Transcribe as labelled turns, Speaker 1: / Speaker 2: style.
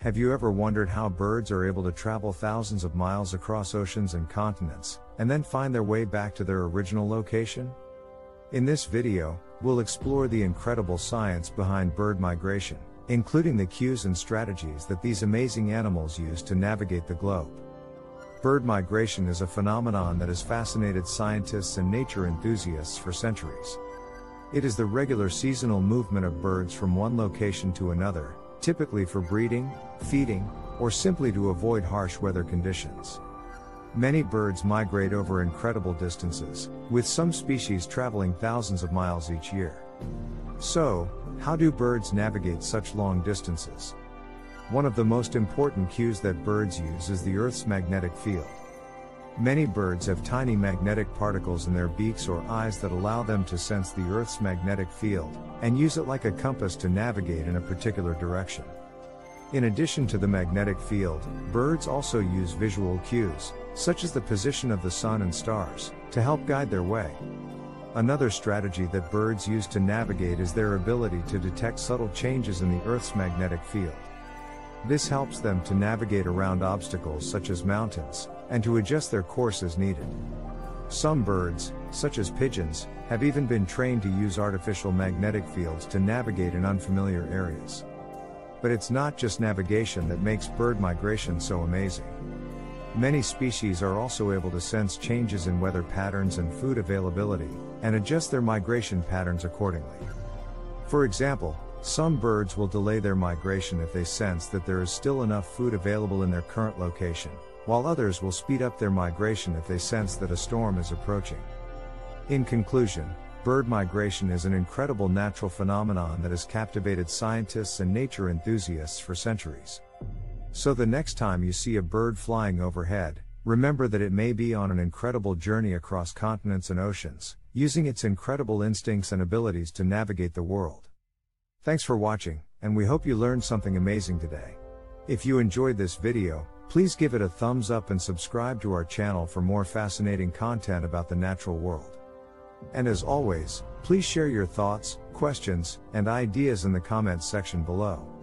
Speaker 1: Have you ever wondered how birds are able to travel thousands of miles across oceans and continents, and then find their way back to their original location? In this video, we'll explore the incredible science behind bird migration, including the cues and strategies that these amazing animals use to navigate the globe. Bird migration is a phenomenon that has fascinated scientists and nature enthusiasts for centuries. It is the regular seasonal movement of birds from one location to another, typically for breeding, feeding, or simply to avoid harsh weather conditions. Many birds migrate over incredible distances, with some species traveling thousands of miles each year. So, how do birds navigate such long distances? One of the most important cues that birds use is the Earth's magnetic field. Many birds have tiny magnetic particles in their beaks or eyes that allow them to sense the Earth's magnetic field, and use it like a compass to navigate in a particular direction. In addition to the magnetic field, birds also use visual cues, such as the position of the sun and stars, to help guide their way. Another strategy that birds use to navigate is their ability to detect subtle changes in the Earth's magnetic field. This helps them to navigate around obstacles such as mountains, and to adjust their course as needed. Some birds, such as pigeons, have even been trained to use artificial magnetic fields to navigate in unfamiliar areas. But it's not just navigation that makes bird migration so amazing. Many species are also able to sense changes in weather patterns and food availability, and adjust their migration patterns accordingly. For example, some birds will delay their migration if they sense that there is still enough food available in their current location, while others will speed up their migration if they sense that a storm is approaching. In conclusion, bird migration is an incredible natural phenomenon that has captivated scientists and nature enthusiasts for centuries. So the next time you see a bird flying overhead, remember that it may be on an incredible journey across continents and oceans, using its incredible instincts and abilities to navigate the world. Thanks for watching, and we hope you learned something amazing today. If you enjoyed this video, Please give it a thumbs up and subscribe to our channel for more fascinating content about the natural world. And as always, please share your thoughts, questions, and ideas in the comments section below.